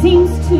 seems to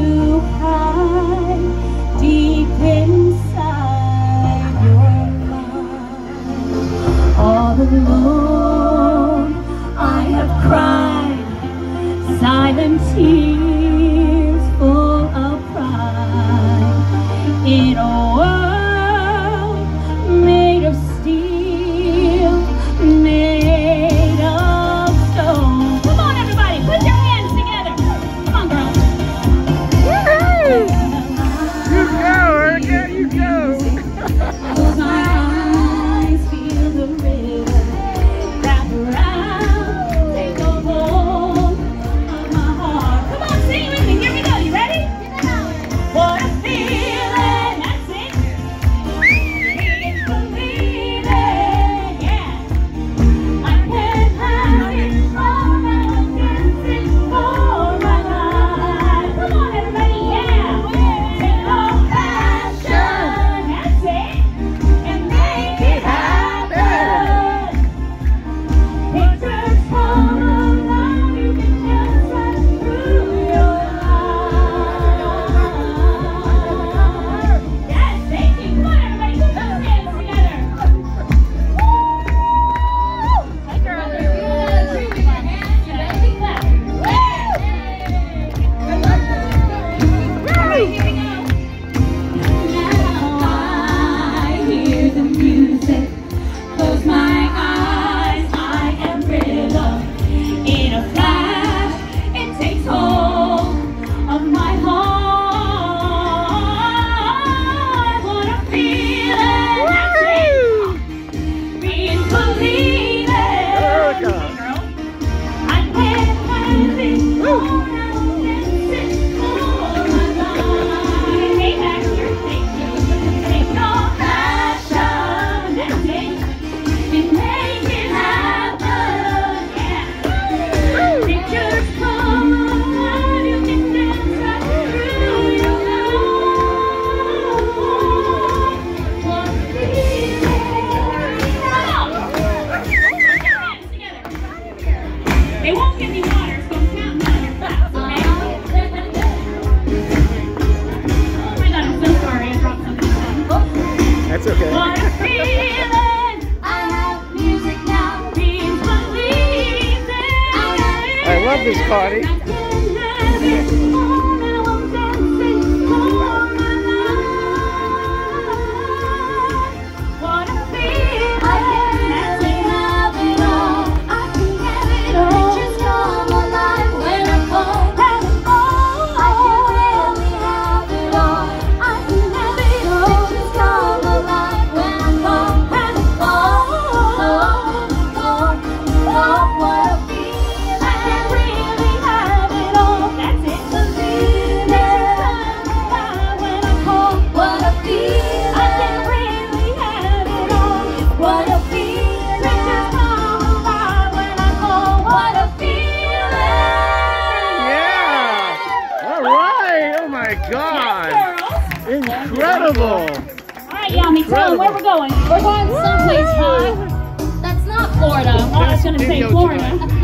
love this party. right. Oh my God. Incredible. All right, Yami, tell them where we're going. We're going someplace high. That's not Florida. Oh, I was going to say Florida.